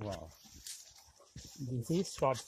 Wow. This is short.